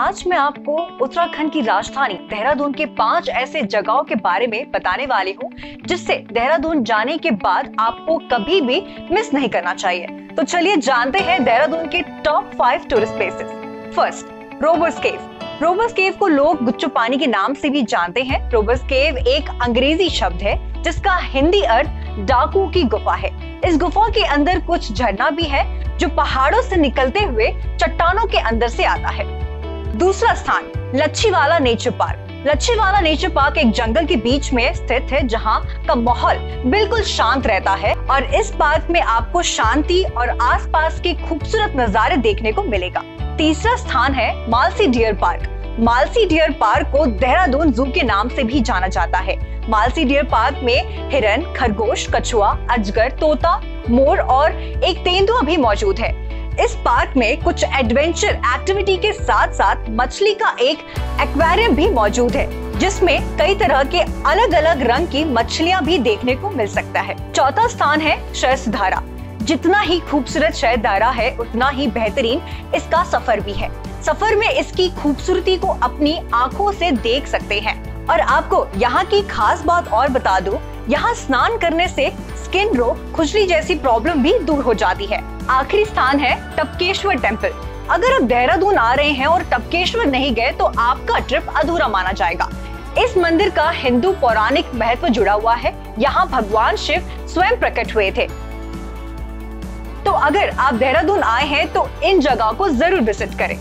आज मैं आपको उत्तराखंड की राजधानी देहरादून के पाँच ऐसे जगहों के बारे में बताने वाली हूँ, जिससे देहरादून जाने के बाद आपको कभी भी मिस नहीं करना चाहिए। तो चलिए जानते हैं देहरादून के top five tourist places first robbers cave robbers cave को लोग गुच्चू पानी के नाम से भी जानते हैं। रोबर्स केव एक अंग्रेज़ी शब्द है, जिसका हिंदी अर्थ डाकू की गुफा है। इस गुफा के अंदर कुछ झरना भी है, जो पहाड़ों से निकलते हुए चट्टानों के अंदर से आता है। दूसरा स्थान, Lachhiwala nature park. Lachhiwala nature park एक जंगल के बीच में स्थित है, जहाँ का माहौल बिल्कुल शांत रहता है और इस पार्क में आपको शांति और आसपास के खूबसूरत नज़ारे देखने को मिलेगा। तीसरा स्थान है, Malsi deer park. Malsi deer park को देहरादून जू के नाम से भी जाना जाता है। मालसी डियर पार्क में हिरन, खरगोश, कछुआ, अजगर, तोता, मोर और एक तेंदुआ भी मौजूद है। इस पार्क में कुछ एडवेंचर एक्टिविटी के साथ साथ मछली का एक एक्वेरियम भी मौजूद है जिसमें कई तरह के अलग अलग रंग की मछलियाँ भी देखने को मिल सकता है। चौथा स्थान है धारा जितना ही खूबसूरत धारा है उतना ही बेहतरीन इसका सफ़र भी है। सफ़र में इसकी खूबसूरती को अपनी आँखों से देख सकते हैं। और आपको यहाँ की खास बात और बता दूँ, यहाँ स्नान करने से स्किन रोग खुजली जैसी प्रॉब्लम भी दूर हो जाती है आखिरी स्थान है टपकेश्वर टेंपल अगर आप देहरादून आ रहे हैं और टपकेश्वर नहीं गए तो आपका ट्रिप अधूरा माना जाएगा इस मंदिर का हिंदू पौराणिक महत्व जुड़ा हुआ है। यहाँ भगवान शिव स्वयं प्रकट हुए थे। तो अगर आप देहरादून आए हैं तो इन जगह को ज़रूर विज़िट करें।